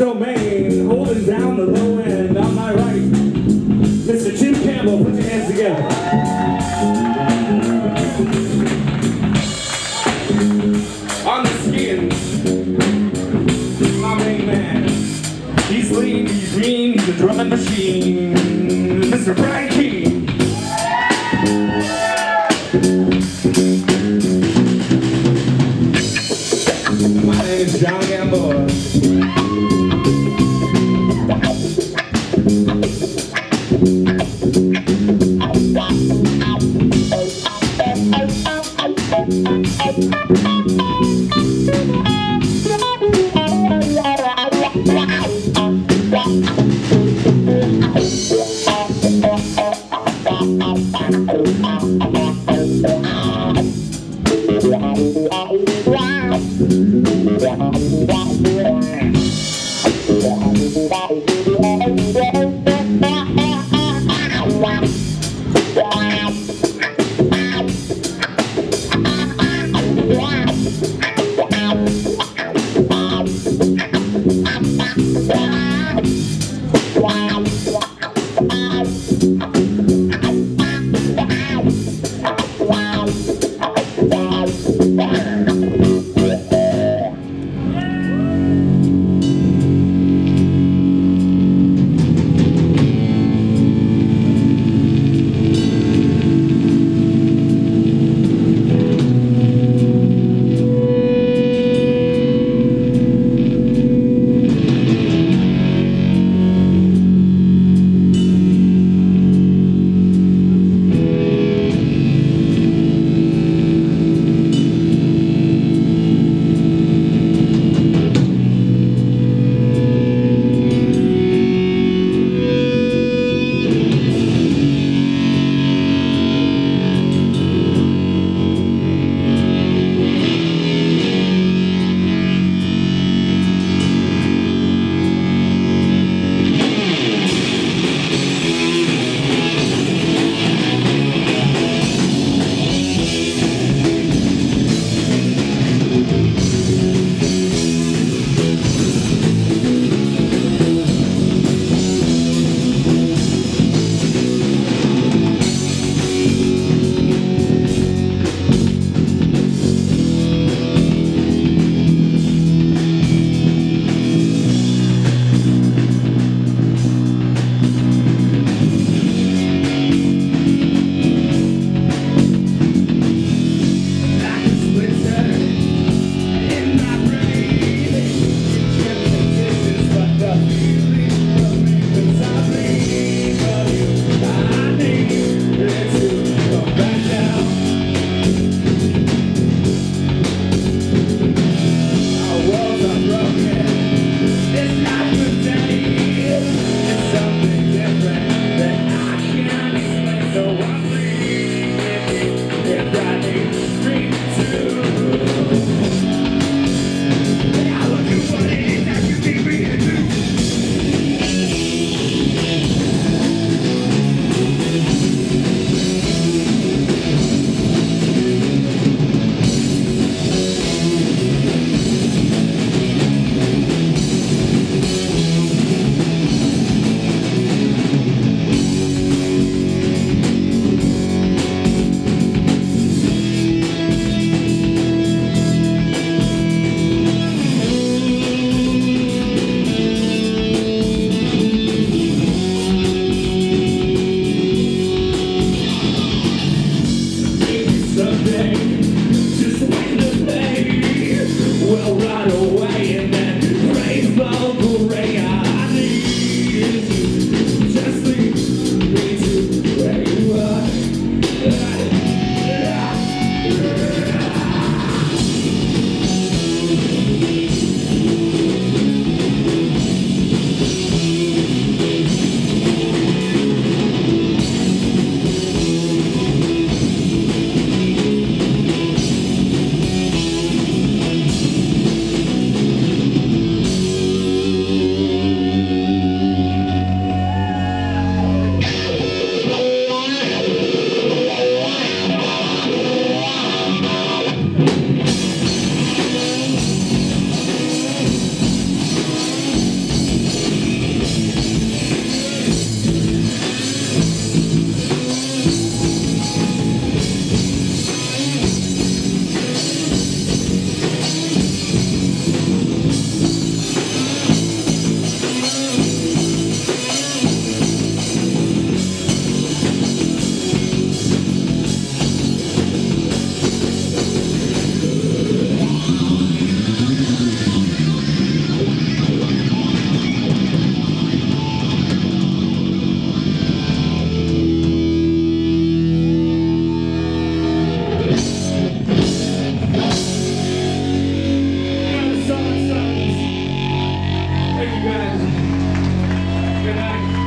so Maine, holding down the low end. On my right, Mr. Jim Campbell, put your hands together. On the skins, my main man. He's lean, he's green, he's a drumming machine. Mr. Brian King. My name is John Gamboa. guys. Good night.